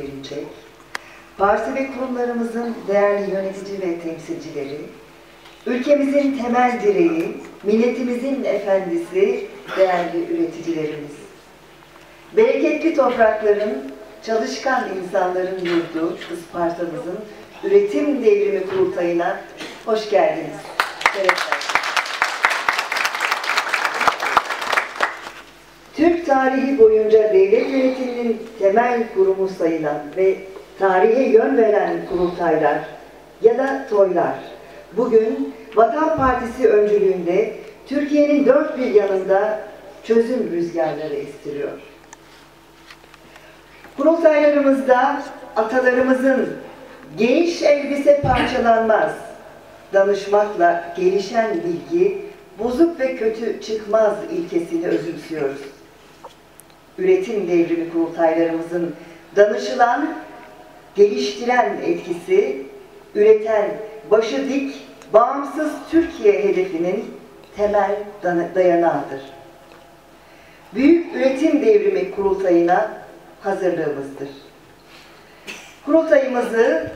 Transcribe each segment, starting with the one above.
Perinçek, parti ve kurumlarımızın değerli yönetici ve temsilcileri, ülkemizin temel direği, milletimizin efendisi, değerli üreticilerimiz, bereketli toprakların, çalışkan insanların yurdu Isparta'mızın üretim devrimi kurultayına hoş geldiniz. Şeref Türk tarihi boyunca devlet yönetiminin temel kurumu sayılan ve tarihe yön veren kurultaylar ya da toylar bugün Vatan Partisi öncülüğünde Türkiye'nin dört bir yanında çözüm rüzgarları estiriyor. Kurultaylarımızda atalarımızın geniş elbise parçalanmaz, danışmakla gelişen bilgi bozuk ve kötü çıkmaz ilkesini özümsüyoruz üretim devrimi kurultaylarımızın danışılan, geliştiren etkisi, üreten, başı dik, bağımsız Türkiye hedefinin temel dayanağıdır. Büyük Üretim Devrimi Kurultayı'na hazırlığımızdır. Kurultayımızı,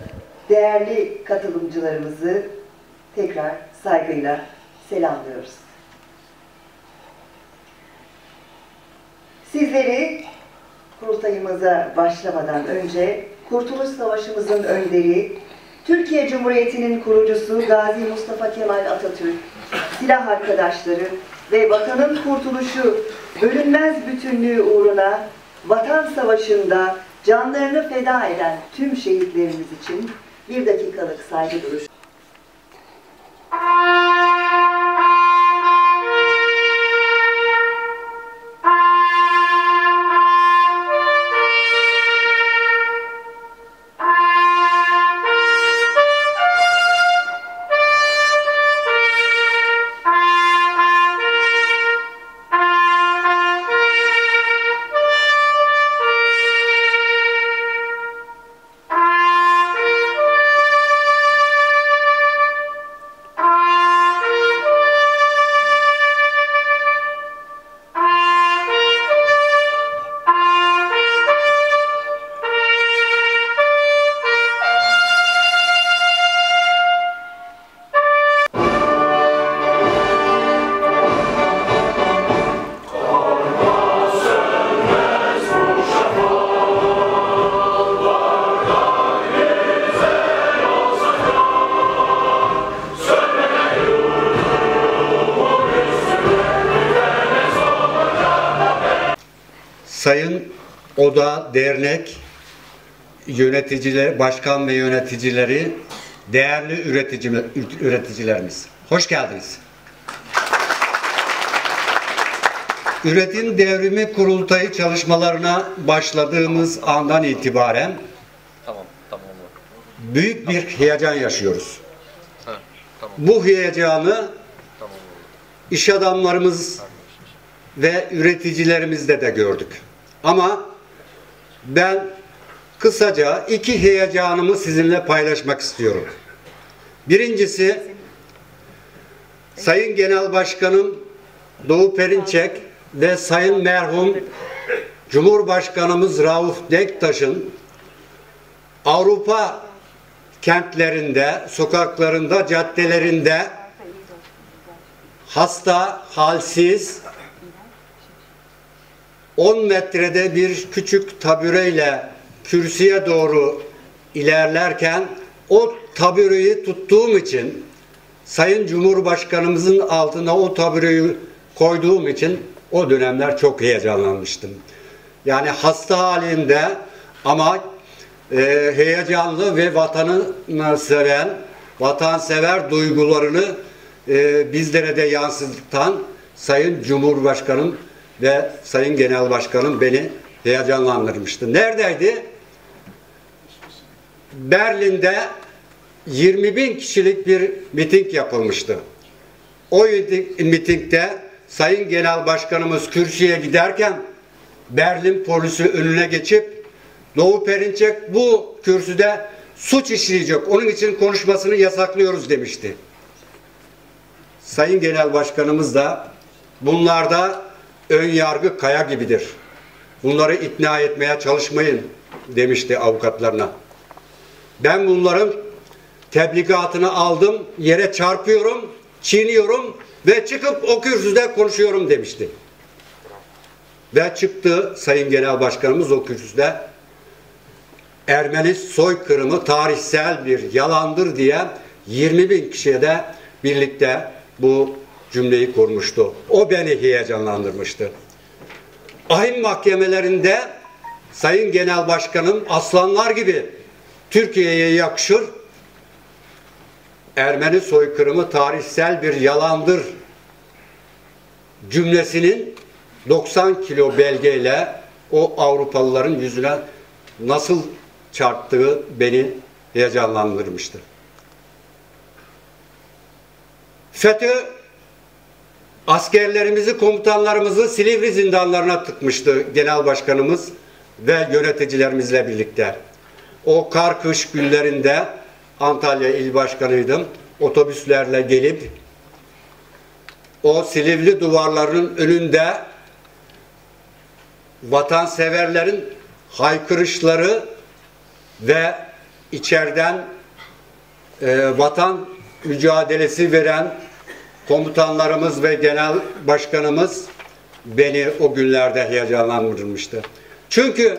değerli katılımcılarımızı tekrar saygıyla selamlıyoruz. Sizleri kurultayımıza başlamadan önce Kurtuluş Savaşımızın önderi, Türkiye Cumhuriyeti'nin kurucusu Gazi Mustafa Kemal Atatürk, silah arkadaşları ve vatanın kurtuluşu, bölünmez bütünlüğü uğruna vatan savaşında canlarını feda eden tüm şehitlerimiz için bir dakikalık saygı duruşu. Sayın Oda Dernek yöneticiler, başkan ve yöneticileri, değerli üretici, üreticilerimiz. Hoş geldiniz. Üretim Devrimi Kurultayı çalışmalarına başladığımız andan itibaren Tamam, tamam büyük bir heyecan yaşıyoruz. Ha, tamam, Bu heyecanı iş adamlarımız ve üreticilerimizde de gördük. Ama ben kısaca iki heyecanımı sizinle paylaşmak istiyorum. Birincisi Sayın Genel Başkanım Doğu Perinçek ve Sayın merhum Cumhurbaşkanımız Rauf Denktaş'ın Avrupa kentlerinde, sokaklarında, caddelerinde hasta, halsiz, 10 metrede bir küçük tabureyle kürsüye doğru ilerlerken o tabureyi tuttuğum için Sayın Cumhurbaşkanımızın altına o tabureyi koyduğum için o dönemler çok heyecanlanmıştım. Yani hasta halinde ama e, heyecanlı ve vatanını seven vatansever duygularını e, bizlere de yansıtan Sayın Cumhurbaşkanım ve Sayın Genel Başkanım beni heyecanlandırmıştı. Neredeydi? Berlin'de 20 bin kişilik bir miting yapılmıştı. O mitingde Sayın Genel Başkanımız kürsüye giderken Berlin polisi önüne geçip Doğu Perinçek bu kürsüde suç işleyecek. Onun için konuşmasını yasaklıyoruz demişti. Sayın Genel Başkanımız da bunlarda ön yargı kaya gibidir. Bunları ikna etmeye çalışmayın demişti avukatlarına. Ben bunların tebligatını aldım, yere çarpıyorum, çiğniyorum ve çıkıp o kürsüde konuşuyorum demişti. Ve çıktı Sayın Genel Başkanımız o kürsüde Ermeni soykırımı tarihsel bir yalandır diye 20 bin kişiye de birlikte bu cümleyi kurmuştu. O beni heyecanlandırmıştı. Ahim mahkemelerinde Sayın Genel Başkanım aslanlar gibi Türkiye'ye yakışır Ermeni soykırımı tarihsel bir yalandır cümlesinin 90 kilo belgeyle o Avrupalıların yüzüne nasıl çarptığı beni heyecanlandırmıştı. FETÖ askerlerimizi, komutanlarımızı Silivri zindanlarına tıkmıştı genel başkanımız ve yöneticilerimizle birlikte. O kar kış günlerinde Antalya il başkanıydım. Otobüslerle gelip o Silivri duvarlarının önünde vatanseverlerin haykırışları ve içeriden e, vatan mücadelesi veren komutanlarımız ve genel başkanımız beni o günlerde heyecanlandırmıştı. Çünkü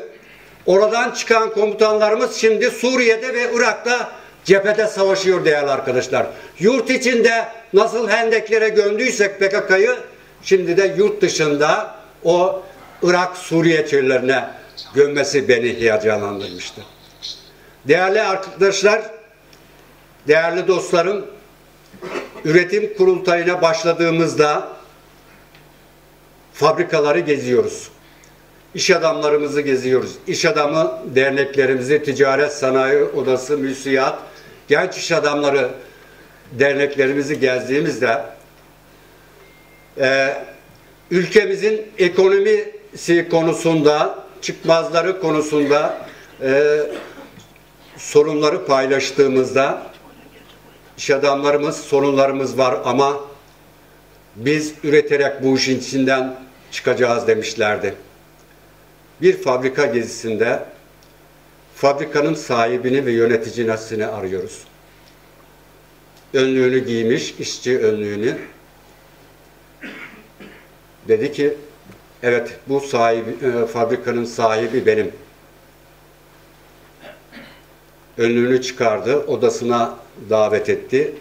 oradan çıkan komutanlarımız şimdi Suriye'de ve Irak'ta cephede savaşıyor değerli arkadaşlar. Yurt içinde nasıl hendeklere gömdüysek PKK'yı şimdi de yurt dışında o Irak Suriye çöllerine gömmesi beni heyecanlandırmıştı. Değerli arkadaşlar, değerli dostlarım, üretim kurultayına başladığımızda fabrikaları geziyoruz. İş adamlarımızı geziyoruz. İş adamı derneklerimizi, ticaret sanayi odası, müsiyat, genç iş adamları derneklerimizi gezdiğimizde e, ülkemizin ekonomisi konusunda, çıkmazları konusunda e, sorunları paylaştığımızda iş adamlarımız sorunlarımız var ama biz üreterek bu işin içinden çıkacağız demişlerdi. Bir fabrika gezisinde fabrikanın sahibini ve yöneticisini arıyoruz. Önlüğünü giymiş, işçi önlüğünü. Dedi ki, evet bu sahibi, e, fabrikanın sahibi benim. Önlüğünü çıkardı, odasına davet etti.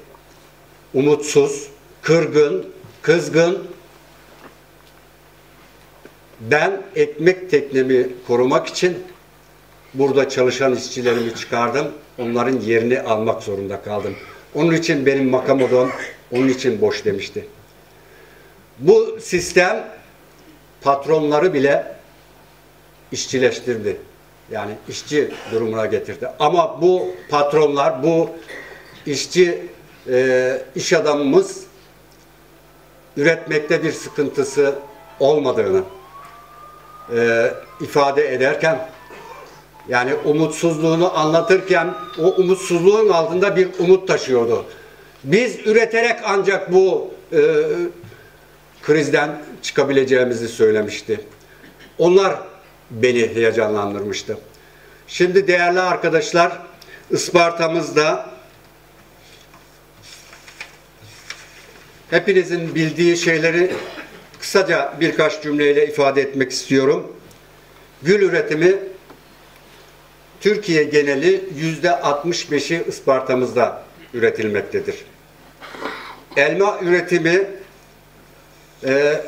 Umutsuz, kırgın, kızgın. Ben ekmek teknemi korumak için burada çalışan işçilerimi çıkardım. Onların yerini almak zorunda kaldım. Onun için benim makam odam onun için boş demişti. Bu sistem patronları bile işçileştirdi. Yani işçi durumuna getirdi. Ama bu patronlar, bu işçi e, iş adamımız üretmekte bir sıkıntısı olmadığını e, ifade ederken yani umutsuzluğunu anlatırken o umutsuzluğun altında bir umut taşıyordu. Biz üreterek ancak bu e, krizden çıkabileceğimizi söylemişti. Onlar beni heyecanlandırmıştı. Şimdi değerli arkadaşlar Isparta'mızda hepinizin bildiği şeyleri kısaca birkaç cümleyle ifade etmek istiyorum. Gül üretimi Türkiye geneli yüzde 65'i Isparta'mızda üretilmektedir. Elma üretimi e,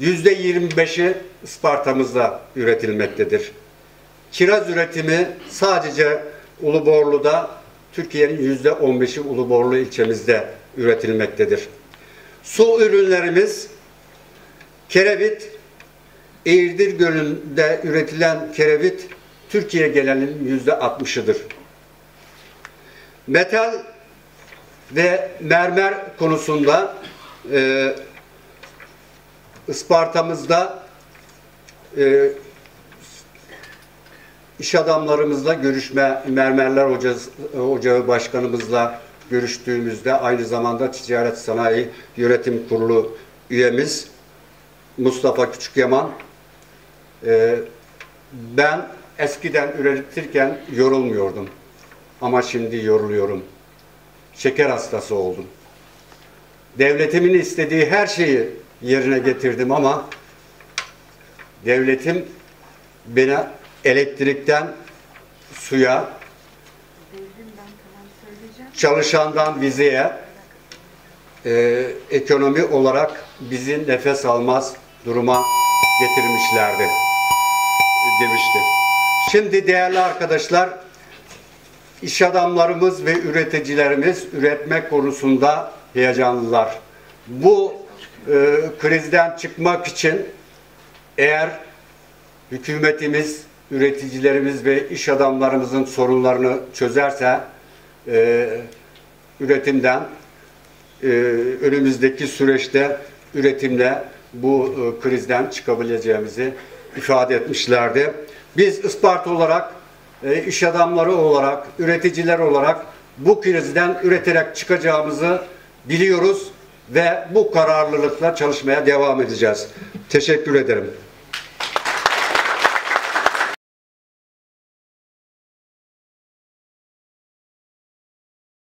yüzde 25'i Isparta'mızda üretilmektedir. Kiraz üretimi sadece Uluborlu'da Türkiye'nin yüzde 15'i Uluborlu ilçemizde üretilmektedir. Su ürünlerimiz kerevit, Eğirdir Gölü'nde üretilen kerevit Türkiye genelinin yüzde 60'ıdır. Metal ve mermer konusunda e, Isparta'mızda e, iş adamlarımızla görüşme, Mermerler Ocağı, Ocağı Başkanımızla görüştüğümüzde aynı zamanda Ticaret Sanayi Yönetim Kurulu üyemiz Mustafa Küçükyaman e, ben eskiden üretirken yorulmuyordum ama şimdi yoruluyorum. Şeker hastası oldum. Devletimin istediği her şeyi yerine getirdim ama devletim beni elektrikten suya, çalışandan vizeye, e, ekonomi olarak bizi nefes almaz duruma getirmişlerdi demişti. Şimdi değerli arkadaşlar, iş adamlarımız ve üreticilerimiz üretmek konusunda heyecanlılar. Bu e, krizden çıkmak için eğer hükümetimiz, üreticilerimiz ve iş adamlarımızın sorunlarını çözerse e, üretimden e, önümüzdeki süreçte üretimle bu e, krizden çıkabileceğimizi ifade etmişlerdi. Biz Isparta olarak, e, iş adamları olarak, üreticiler olarak bu krizden üreterek çıkacağımızı biliyoruz ve bu kararlılıkla çalışmaya devam edeceğiz. Teşekkür ederim.